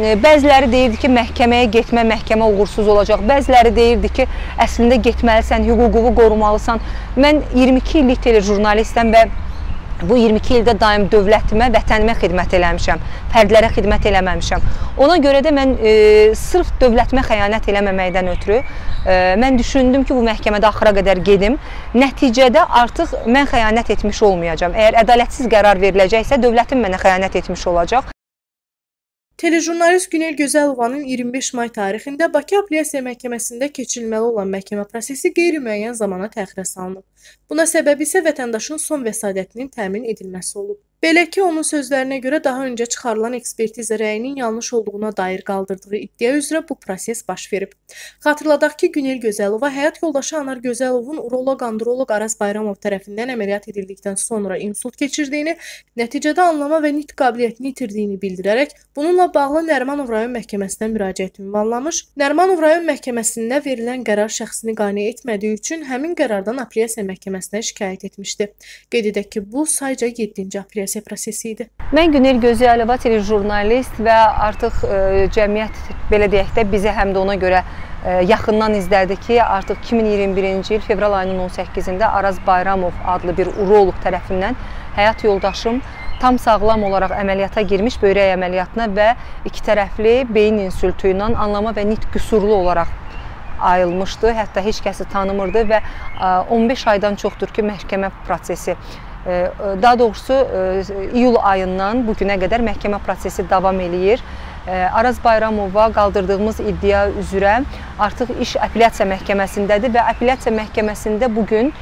Bəziləri deyirdi ki, məhkəməyə getmə, məhkəmə uğursuz olacaq. Bəziləri deyirdi ki, əslində getməlisən, hüququnu qorumalısan. Mən 22 illik telejurnalistəm və bu 22 ildə daim dövlətimə, vətənimə xidmət eləmişəm, fərdlərə xidmət eləməmişəm. Ona görə də mən e, sırf dövlətimə xəyanət eləməməkdən ötürü e, mən düşündüm ki, bu məhkəmədə axıra qədər gedim. Nəticədə artıq mən xəyanət etmiş olmayacağam. Əgər ədalətsiz qərar veriləcəksə, dövlətim mənə xəyanət etmiş olacaq. Telejurnalist Günel Gözəlovanın 25 may tarixində Bakı Apellyasiya Məhkəməsində keçirilməli olan məhkəmə prosesi qeyri-müəyyən zamana təxirə salınıb. Buna səbəb isə vətəndaşın son vəsadətinin təmin edilməsi olub. Belə ki, onun sözlərinə görə daha öncə çıxarılan ekspertiza rəyinin yanlış olduğuna dair qaldırdığı iddia üzrə bu proses baş verib. Xatırladaq ki, Günel Gözəlova həyat yoldaşı Anar Gözəlovun uroloq-androloq Araz Bayramov tərəfindən əməliyyat edildikdən sonra insult keçirdiyini, nəticədə anlama və nitq qabiliyyətini itirdiyini bildirərək, bununla bağlı Nərimanov rayon məhkəməsinə müraciət ünvanlamış. Nərimanov rayon məhkəməsində verilən qərar şəxsini qane etmədiyi üçün həmin qərardan apellyasiya məhkəməsinə şikayət etmişdi. Qeyd edək ki, bu sayca 7-ci apellyasiya apellyasiya prosesi idi. Mən Günel Gözəlova telejurnalist və artıq ə, e, cəmiyyət belə deyək də bizi həm də ona görə ə, e, yaxından izlədi ki, artıq 2021-ci il fevral ayının 18-də Araz Bayramov adlı bir uroloq tərəfindən həyat yoldaşım tam sağlam olaraq əməliyyata girmiş böyrək əməliyyatına və iki tərəfli beyin insultu ilə anlama və nitq qüsurlu olaraq ayılmışdı. Hətta heç kəsi tanımırdı və 15 e, aydan çoxdur ki, məhkəmə prosesi Daha doğrusu iyul ayından bu günə qədər məhkəmə prosesi davam eləyir. Araz Bayramova qaldırdığımız iddia üzrə artıq iş apellyasiya məhkəməsindədir və apellyasiya məhkəməsində bu gün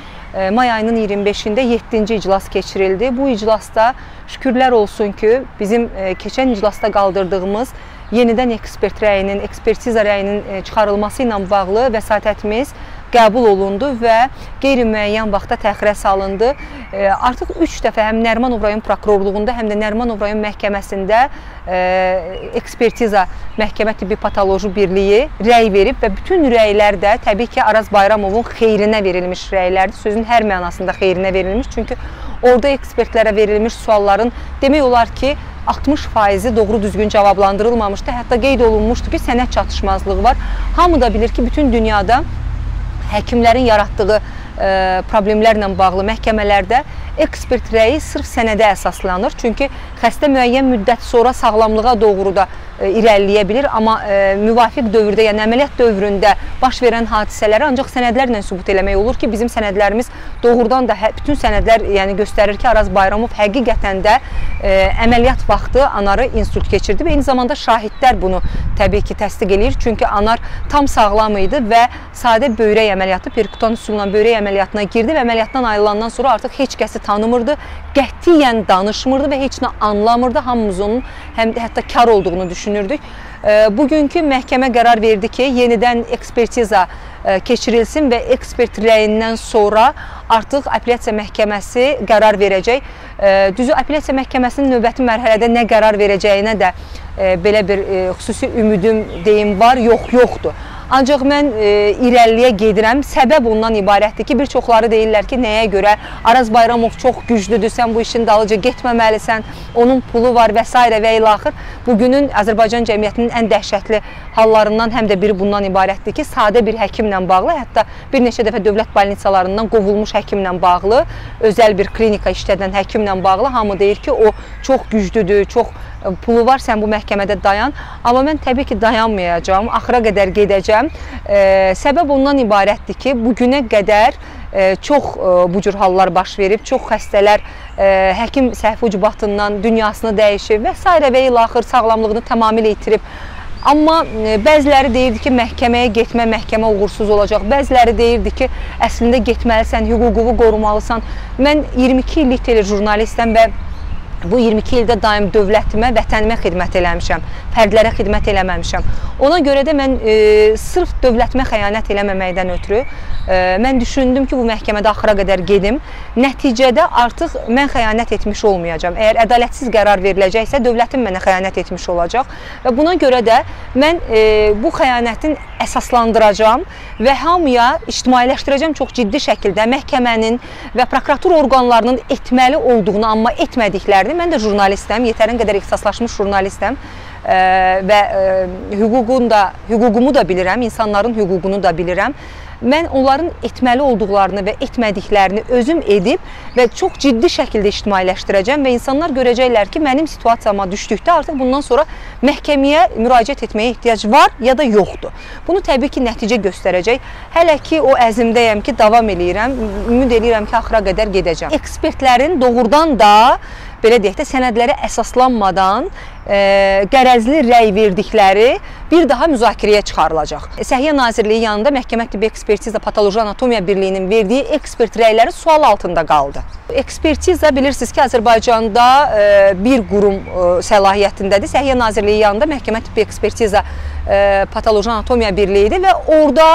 may ayının 25-də 7-ci iclas keçirildi. Bu iclasda şükürlər olsun ki, bizim keçən iclasda qaldırdığımız yenidən ekspert rəyinin, ekspertiza rəyinin çıxarılması ilə bağlı vəsatətimiz qəbul olundu və qeyri-müəyyən vaxta təxirə salındı. Artıq 3 dəfə həm Nərimanov rayon prokurorluğunda, həm də Nərimanov rayon məhkəməsində ekspertiza məhkəmə tibbi patoloji birliyi rəy verib və bütün rəylər də təbii ki, Araz Bayramovun xeyrinə verilmiş rəylərdir. Sözün hər mənasında xeyrinə verilmiş. Çünki orada ekspertlərə verilmiş sualların demək olar ki, 60%-i doğru düzgün cavablandırılmamışdı. Hətta qeyd olunmuşdu ki, sənəd çatışmazlığı var. Hamı da bilir ki, bütün dünyada həkimlərin yaratdığı e, problemlərlə bağlı məhkəmələrdə ekspert rəyi sırf sənədə əsaslanır. Çünki xəstə müəyyən müddət sonra sağlamlığa doğru da e, irəliləyə bilir, amma e, müvafiq dövrdə, yəni əməliyyat dövründə baş verən hadisələri ancaq sənədlərlə sübut eləmək olur ki, bizim sənədlərimiz doğrudan da hə, bütün sənədlər yəni göstərir ki, Araz Bayramov həqiqətən də e, əməliyyat vaxtı anarı insult keçirdi və eyni zamanda şahidlər bunu təbii ki, təsdiq eləyir. Çünki anar tam sağlam idi və sadə böyrək əməliyyatı, perkutan üsulla böyrək əməliyyatına girdi və əməliyyatdan ayrılandan sonra artıq heç kəsi tanımırdı, qətiyyən danışmırdı və heç nə anlamırdı. Hamımız onun həm də hətta kar olduğunu düşünürdük. Bugünkü məhkəmə qərar verdi ki, yenidən ekspertiza keçirilsin və ekspert rəyindən sonra artıq apellyasiya məhkəməsi qərar verəcək. Düzü apellyasiya məhkəməsinin növbəti mərhələdə nə qərar verəcəyinə də belə bir xüsusi ümidim deyim var, yox, yoxdur. Ancaq mən e, irəliyə gedirəm. Səbəb ondan ibarətdir ki, bir çoxları deyirlər ki, nəyə görə Araz Bayramov çox güclüdür, sən bu işin dalıca getməməlisən, onun pulu var və s. və ilaxır. Bugünün Azərbaycan cəmiyyətinin ən dəhşətli hallarından həm də biri bundan ibarətdir ki, sadə bir həkimlə bağlı, hətta bir neçə dəfə dövlət balnisalarından qovulmuş həkimlə bağlı, özəl bir klinika işlədən həkimlə bağlı hamı deyir ki, o çox güclüdür, çox pulu var, sən bu məhkəmədə dayan. Amma mən təbii ki, dayanmayacağam, axıra qədər gedəcəm. E, səbəb ondan ibarətdir ki, bu günə qədər e, çox e, bu cür hallar baş verib, çox xəstələr e, həkim səhvi ucbatından dünyasını dəyişib və s. və ilə axır sağlamlığını tamamilə itirib. Amma e, bəziləri deyirdi ki, məhkəməyə getmə, məhkəmə uğursuz olacaq. Bəziləri deyirdi ki, əslində getməlisən, hüququnu qorumalısan. Mən 22 illik telejurnalistəm və bu 22 ildə daim dövlətimə, vətənimə xidmət eləmişəm, fərdlərə xidmət eləməmişəm. Ona görə də mən e, sırf dövlətimə xəyanət eləməməkdən ötürü e, mən düşündüm ki, bu məhkəmədə axıra qədər gedim. Nəticədə artıq mən xəyanət etmiş olmayacağam. Əgər ədalətsiz qərar veriləcəksə, dövlətim mənə xəyanət etmiş olacaq və buna görə də mən e, bu xəyanətin əsaslandıracağam və hamıya ictimailəşdirəcəm çox ciddi şəkildə məhkəmənin və prokuratur orqanlarının etməli olduğunu, amma etmədiklərini. Mən də jurnalistəm, yetərin qədər ixtisaslaşmış jurnalistəm və hüququn da hüququmu da bilirəm, insanların hüququnu da bilirəm mən onların etməli olduqlarını və etmədiklərini özüm edib və çox ciddi şəkildə ictimailəşdirəcəm və insanlar görəcəklər ki, mənim situasiyama düşdükdə artıq bundan sonra məhkəməyə müraciət etməyə ehtiyac var ya da yoxdur. Bunu təbii ki, nəticə göstərəcək. Hələ ki o əzmdəyəm ki, davam eləyirəm. Ümid eləyirəm ki, axıra qədər gedəcəm. Ekspertlərin doğrudan da belə deyək də sənədlərə əsaslanmadan qərəzli rəy verdikləri bir daha müzakirəyə çıxarılacaq. Səhiyyə Nazirliyi yanında Məhkəmə Tibbi Ekspertiza Patoloji Anatomiya Birliyinin verdiyi ekspert rəyləri sual altında qaldı. Ekspertiza bilirsiniz ki, Azərbaycanda e, bir qurum e, səlahiyyətindədir. Səhiyyə Nazirliyi yanında Məhkəmə Tibbi Ekspertiza e, Patoloji Anatomiya Birliyidir və orada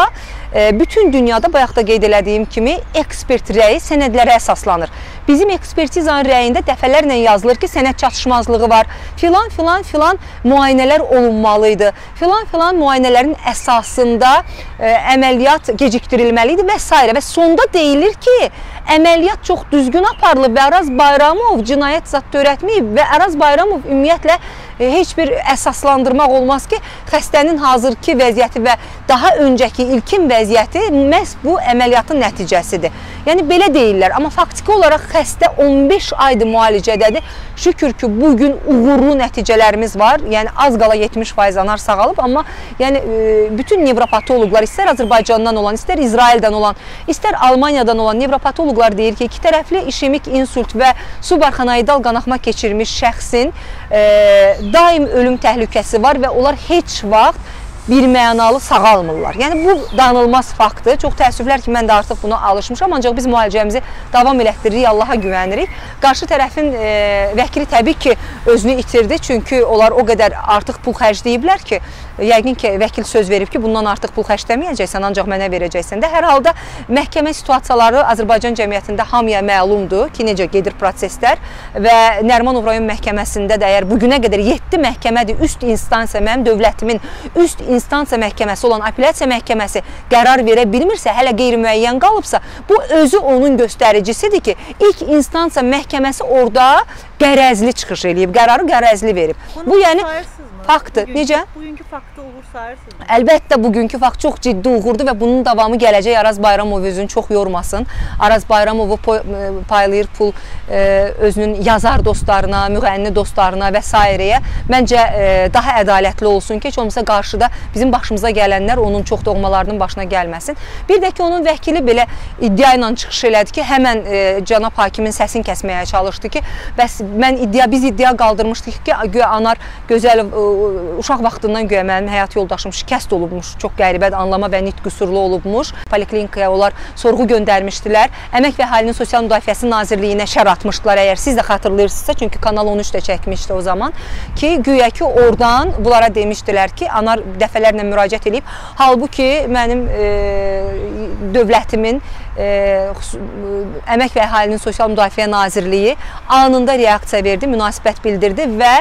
e, bütün dünyada bayaq da qeyd elədiyim kimi ekspert rəyi sənədlərə əsaslanır. Bizim ekspertizanın rəyində dəfələrlə yazılır ki, sənəd çatışmazlığı var. Filan filan filan müayinələr olunmalı idi. Filan filan müayinələrin əsasında ə, e, əməliyyat gecikdirilməli idi və s. və sonda deyilir ki, əməliyyat çox düzgün aparılıb və Araz Bayramov cinayət zad törətməyib və Araz Bayramov ümumiyyətlə E, heç bir əsaslandırmaq olmaz ki, xəstənin hazırki vəziyyəti və daha öncəki ilkin vəziyyəti məhz bu əməliyyatın nəticəsidir. Yəni belə deyirlər, amma faktiki olaraq xəstə 15 aydır müalicədədir. Şükür ki, bu gün uğurlu nəticələrimiz var. Yəni az qala 70% anar sağalıb, amma yəni e, bütün nevropatoloqlar istər Azərbaycandan olan, istər İsraildən olan, istər Almaniyadan olan nevropatoloqlar deyir ki, iki tərəfli işemik insult və subarxanaidal qanaxma keçirmiş şəxsin e, daim ölüm təhlükəsi var və onlar heç vaxt bir mənalı sağalmırlar. Yəni bu danılmaz faktdır. Çox təəssüflər ki, mən də artıq buna alışmışam, ancaq biz müalicəmizi davam elətdiririk, Allaha güvənirik. Qarşı tərəfin e, vəkili təbii ki, özünü itirdi, çünki onlar o qədər artıq pul xərcləyiblər ki, yəqin ki, vəkil söz verib ki, bundan artıq pul xərcləməyəcəksən, ancaq mənə verəcəksən də. Hər halda məhkəmə situasiyaları Azərbaycan cəmiyyətində hamıya məlumdur ki, necə gedir proseslər və Nərimanov rayon məhkəməsində də əgər bu günə qədər 7 məhkəmədir, üst instansiya mənim dövlətimin üst instansiya məhkəməsi olan apellyasiya məhkəməsi qərar verə bilmirsə, hələ qeyri-müəyyən qalıbsa, bu özü onun göstəricisidir ki, ilk instansiya məhkəməsi orada qərəzli çıxış eləyib, qərarı qərəzli verib. Bunu bu yəni faktdır. Bugünkü, Necə? Bugünkü faktı uğur sayırsınız? Əlbəttə bugünkü fakt çox ciddi uğurdur və bunun davamı gələcək. Araz Bayramov özünü çox yormasın. Araz Bayramovu e, paylayır pul e, özünün yazar dostlarına, müğənni dostlarına və s. Məncə e, daha ədalətli olsun ki, heç olmasa qarşıda bizim başımıza gələnlər onun çox doğmalarının başına gəlməsin. Bir də ki, onun vəkili belə iddia ilə çıxış elədi ki, həmən cənab hakimin səsini kəsməyə çalışdı ki, bəs mən iddia biz iddia qaldırmışdıq ki, güya Anar Gözəlov uşaq vaxtından güya mənim həyat yoldaşım şikəst olubmuş, çox qəribədir, anlama və nitq qüsurlu olubmuş. Poliklinikaya onlar sorğu göndərmişdilər. Əmək və Əhalinin Sosial Müdafiəsi Nazirliyinə şər atmışdılar, əgər siz də xatırlayırsınızsa, çünki Kanal 13 də çəkmişdi o zaman ki, güya ki oradan bunlara demişdilər ki, anar dəfələrlə müraciət edib. Halbuki mənim e, dövlətimin Əmək və Əhalinin Sosial Müdafiə Nazirliyi anında reaksiya verdi, münasibət bildirdi və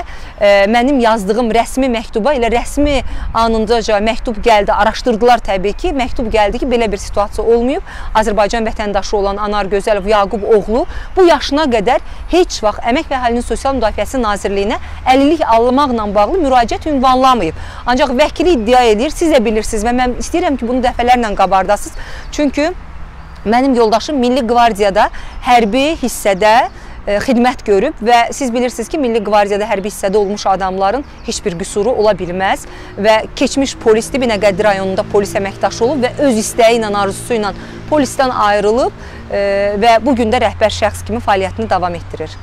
e, mənim yazdığım rəsmi məktuba ilə rəsmi anındaca məktub gəldi, araşdırdılar təbii ki, məktub gəldi ki, belə bir situasiya olmayıb. Azərbaycan vətəndaşı olan Anar Gözəlov Yaqub oğlu bu yaşına qədər heç vaxt Əmək və Əhalinin Sosial Müdafiəsi Nazirliyinə əlillik almaqla bağlı müraciət ünvanlamayıb. Ancaq vəkili iddia edir, siz də bilirsiniz və mən istəyirəm ki, bunu dəfələrlə qabardasınız. Çünki mənim yoldaşım Milli Qvardiyada hərbi hissədə E, xidmət görüb və siz bilirsiniz ki, Milli Qvardiyada hərbi hissədə olmuş adamların heç bir qüsuru ola bilməz və keçmiş polisdir, Binəqədi rayonunda polis əməkdaşı olub və öz istəyi ilə, arzusu ilə polisdən ayrılıb e, və bu gün də rəhbər şəxs kimi fəaliyyətini davam etdirir.